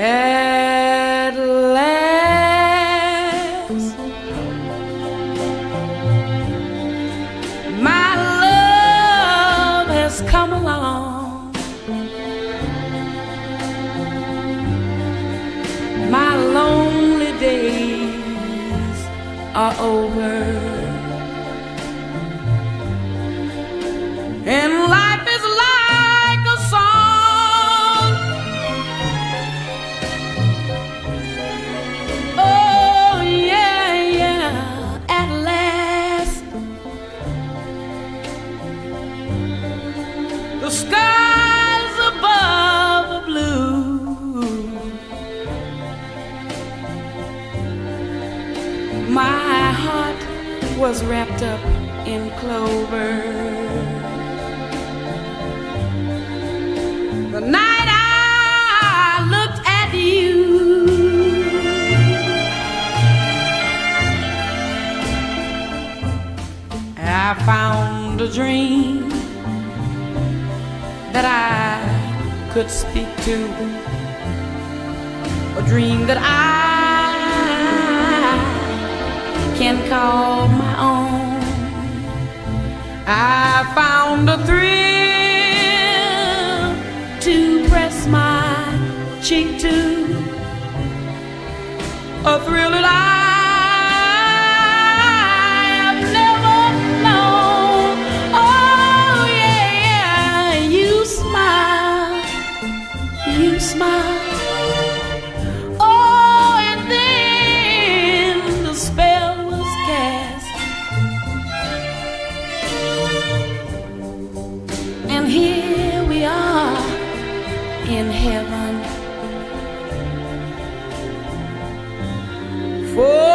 at last. My love has come along. My lonely days are over. The skies above are blue. My heart was wrapped up in clover. The night I looked at you, I found a dream that I could speak to, a dream that I can call my own. I found a thrill to press my cheek to, a thrill that I smile. Oh, and then the spell was cast, and here we are in heaven. For